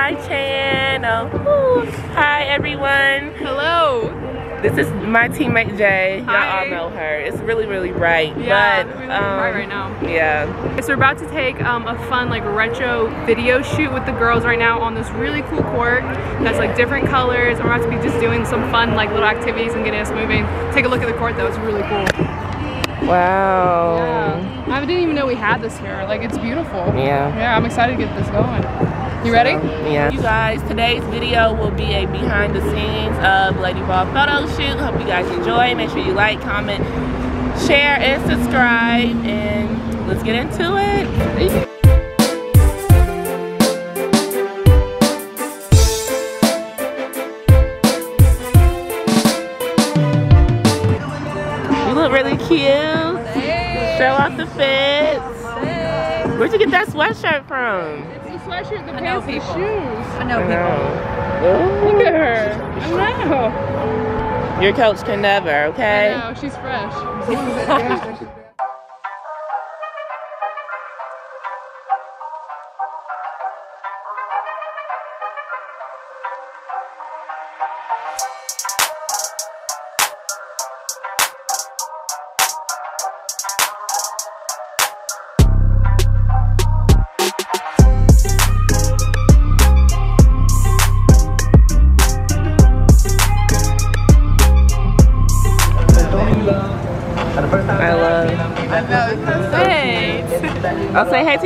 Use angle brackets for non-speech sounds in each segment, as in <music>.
my channel. Woo. Hi everyone. Hello. This is my teammate Jay. Y'all all know her. It's really, really bright. Yeah, but, really bright right now. Yeah. So we're about to take um, a fun like retro video shoot with the girls right now on this really cool court that's like different colors. We're about to be just doing some fun like little activities and getting us moving. Take a look at the court though, it's really cool. Wow. Yeah. I didn't even know we had this here. Like it's beautiful. Yeah. Yeah, I'm excited to get this going. You ready? Yeah. You guys, today's video will be a behind the scenes of Lady Vol photo shoot. Hope you guys enjoy. Make sure you like, comment, share, and subscribe. And let's get into it. You look really cute. Show off the fits. Where'd you get that sweatshirt from? It's the sweatshirt, the pants, the shoes. I know I people. Look at her. I know. Your coach can never, okay? I know, she's fresh. <laughs> <laughs>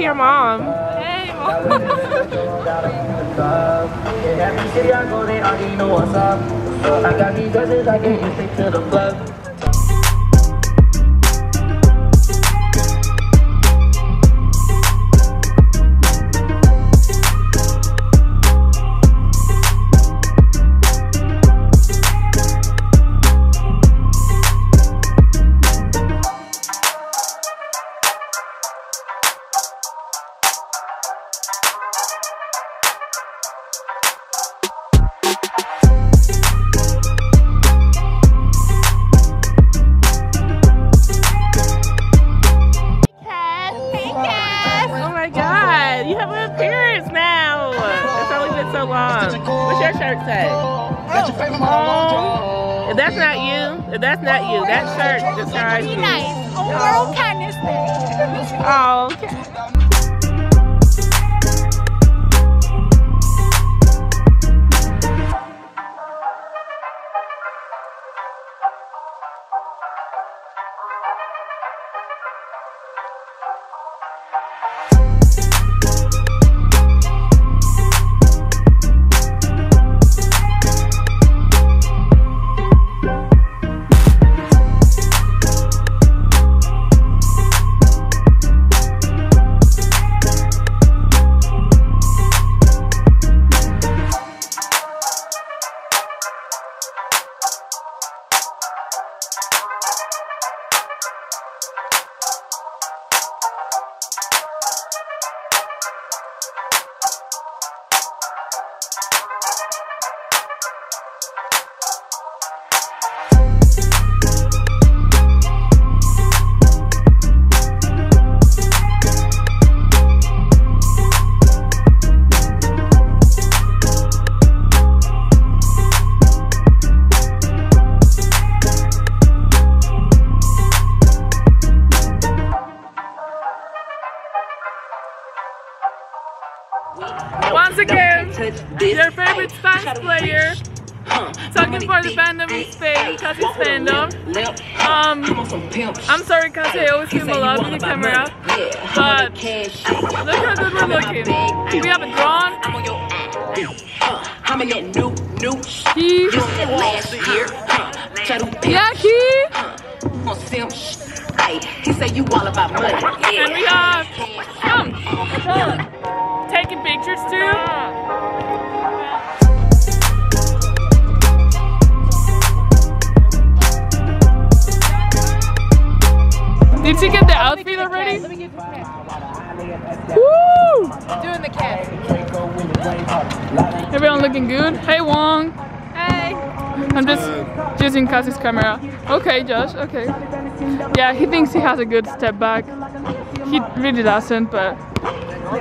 your mom. Hey, mom. <laughs> that's not you, if that's not you, that shirt oh, describes you. Kindness. Oh, okay. Talking for the fandom in Spain, Kasi's fandom. Um, I'm sorry, Kasi, I always feel love in the camera, but look how good we're looking. We have a drone. Key. Yeah, Key. He said you all about money. And we have, come. Taking pictures too. Did she get the outfit already? Woo! Doing the cat. Everyone looking good. Hey Wong. Hey. I'm just using Kasi's camera. Okay, Josh. Okay. Yeah, he thinks he has a good step back. He really doesn't, but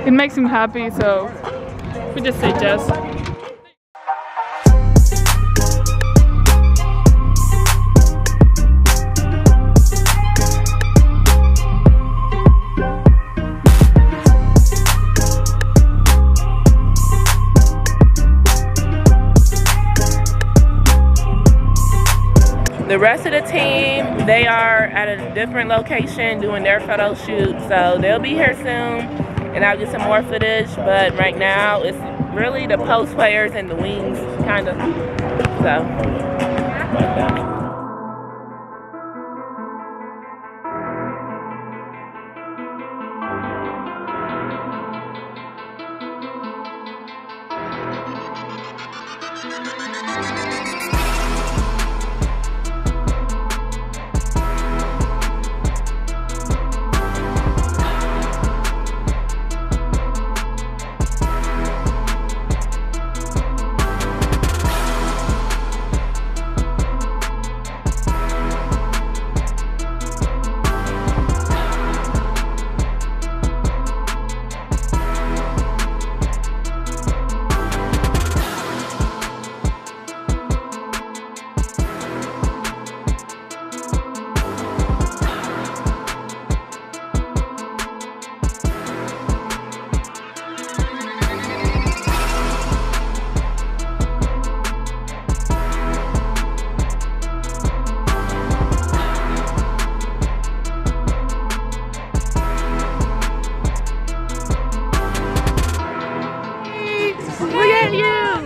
it makes him happy. So We just say Jess. The rest of the team, they are at a different location doing their photo shoot. So they'll be here soon and I'll get some more footage. But right now, it's really the post players and the wings, kind of. So.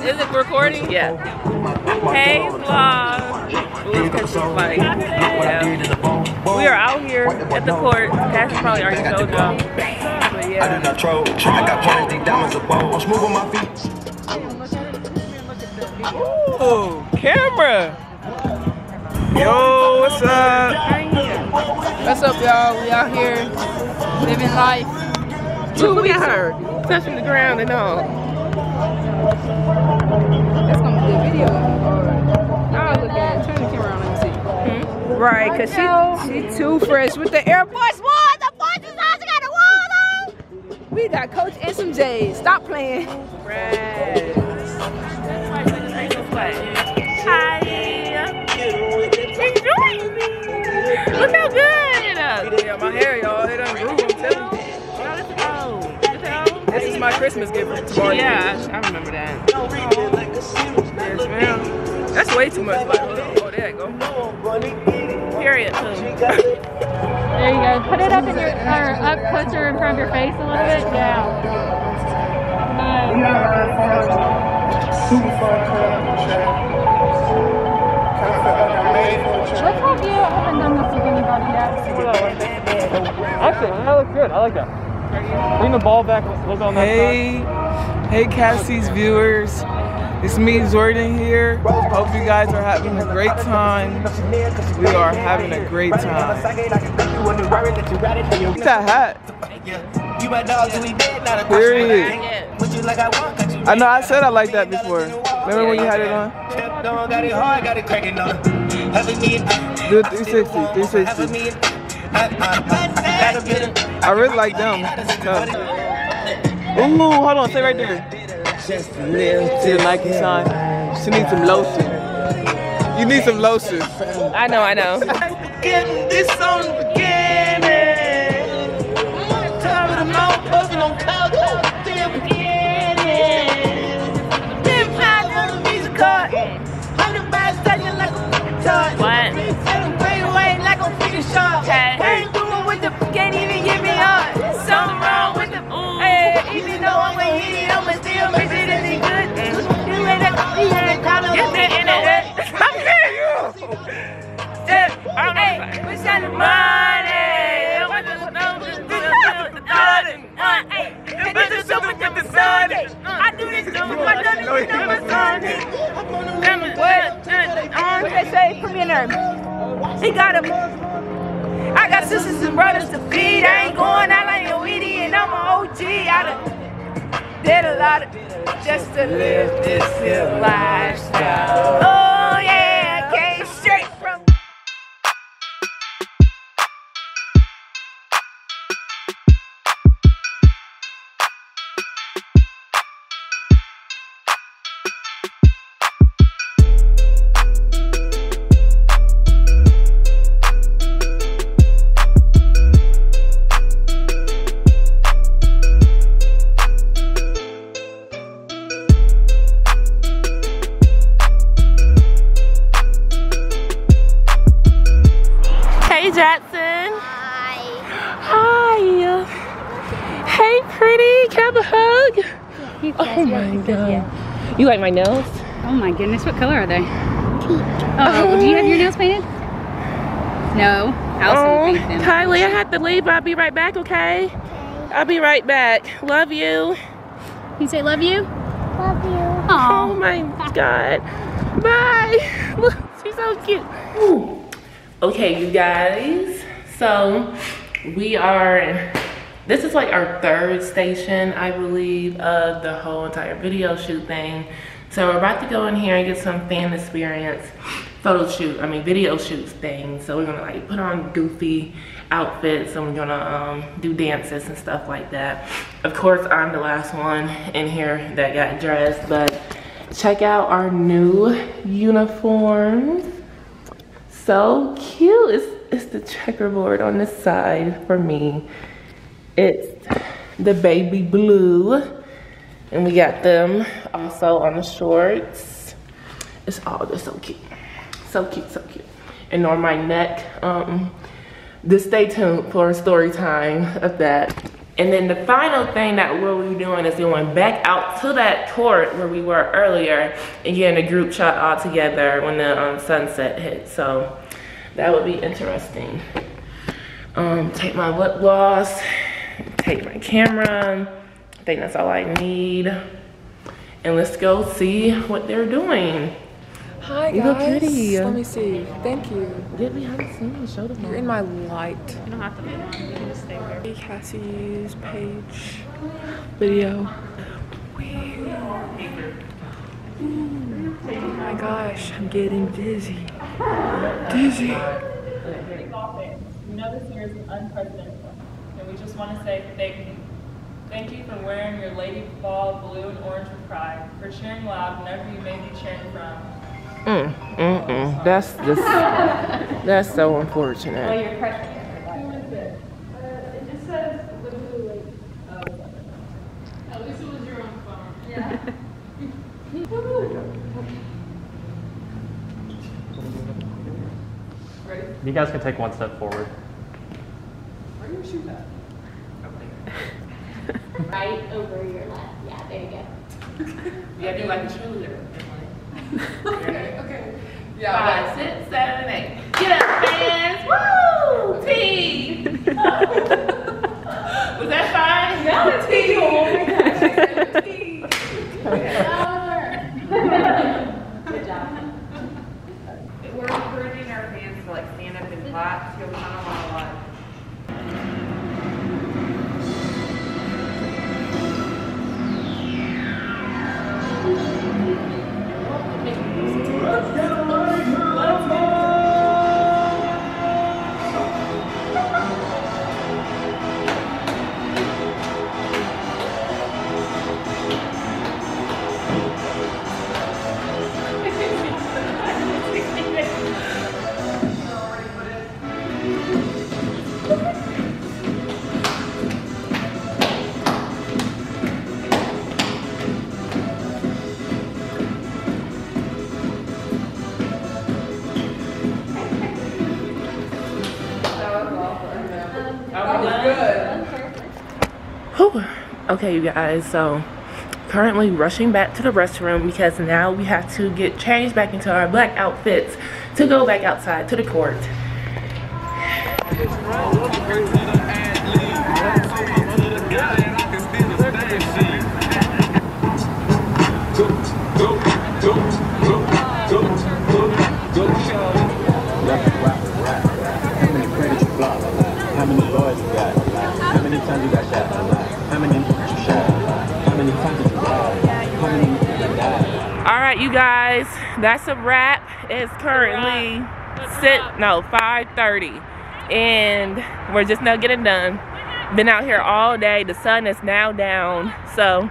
Is it recording? Yeah. Hey vlog. Ooh, 'cause yeah. We are out here at the court. That's probably already showed y'all. But I do yeah. not troll. I got points, these diamonds are bold. I'm smooth on my feet. Ooh, camera. Yo, what's up? What's up, y'all? We out here living life. Two Look at her. Touching the ground and all. That's gonna be a video. I'll look at it. Turn the camera on and see. Hmm? Right, cause she she too fresh with the Air Force One. The Force is also got a wall on. We got Coach and some J's. Stop playing. Right. Hi. Enjoy me. Look how good. Yeah, my hair, y'all, it done grew. I'm telling you. This is my Christmas gift from tomorrow. Yeah, I remember that. Yes, ma'am. That's way too much. Like, oh, oh, there you go. Period. There you go. Put it up in your, or up closer in front of your face a little bit. Yeah. Nice. Let's have you. I haven't done this with anybody yet. Actually, that looks good. I like that. Bring the ball back a little bit on that Hey, hey, Kasi's viewers. It's me, Jordan here. Hope you guys are having a great time. We are having a great time. What's that hat? You my dog till we dead, not a Period. Would you like I want, got you I know I said I like that before. Remember when you had it on? Step down, got it hard, got it cracking on. Have a Do 360, 360. Million. I, I, got a million. I really like them. Tough. Ooh, hold on, stay right there. Just to live See the Nike sign? She needs some lotion. You need some lotion. I know, I know. Getting this on the beginning. Time of the mouth, puffing on cloud, oh, still with the, can't even get me hard. Something wrong with the, hey, even though I'm a idiot, I'ma still make it any good. You ain't at the, you at the, Get that in. I'm kidding you. <laughs> Hey, what's that money? What the <laughs> uh, I do this to my my son. Uh, what they say? Put me in there. He got him. Brothers to feed. I ain't going out like no idiot. I'm an OG. I done did a lot of just to live this here lifestyle. Oh like my nails? Oh my goodness, what color are they? Oh, do you have your oh. nails painted? No, Allison Oh, painted them. Kylie, I have to leave, but I'll be right back, okay? okay? I'll be right back. Love you. You say love you? Love you. Oh my god. Bye. Look, she's so cute. Okay, you guys. So we are this is like our third station, I believe, of the whole entire video shoot thing. So we're about to go in here and get some fan experience photo shoot, I mean video shoots thing. So we're gonna like put on goofy outfits and we're gonna um, do dances and stuff like that. Of course, I'm the last one in here that got dressed, but check out our new uniforms. So cute. It's, it's the checkerboard on this side for me. It's the baby blue. And we got them also on the shorts. It's all just so cute. So cute, so cute. And on my neck, um, just stay tuned for a story time of that. And then the final thing that we'll be doing is going back out to that court where we were earlier and getting a group shot all together when the um, sunset hits. So that would be interesting. Um, take my lip gloss, take my camera. I think that's all I need. And let's go see what they're doing. Hi You guys. look pretty. Let me see. Thank you. Get behind the scenes, show them. You're in my light. You don't have to move on. You can just stay there. Hey, Kasi's page video. Ooh. Oh my gosh, I'm getting dizzy. Dizzy. We know this year is an unprecedented one, and we just want to say thank you. Thank you for wearing your Lady Vol blue and orange with pride, for cheering loud whenever you may be cheering from. Mm, mm, mm. That's just, that's so unfortunate. your crush. You guys can take one step forward. Right over your left. Yeah, there you go. Yeah, do like a cheerleader. okay, okay. Five, six, seven, eight. Get up, fans! Woo! Okay, you guys, so currently rushing back to the restroom because now we have to get changed back into our black outfits to go back outside to the court. Right, you guys, that's a wrap. It's currently sit no 5:30, and we're just now getting done. Been out here all day. The sun is now down. So,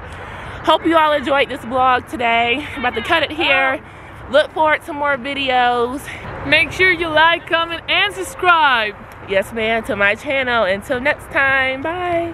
hope you all enjoyed this vlog today. About to cut it here. Oh. Look forward to more videos. Make sure you like, comment, and subscribe. Yes, man, to my channel. Until next time, bye.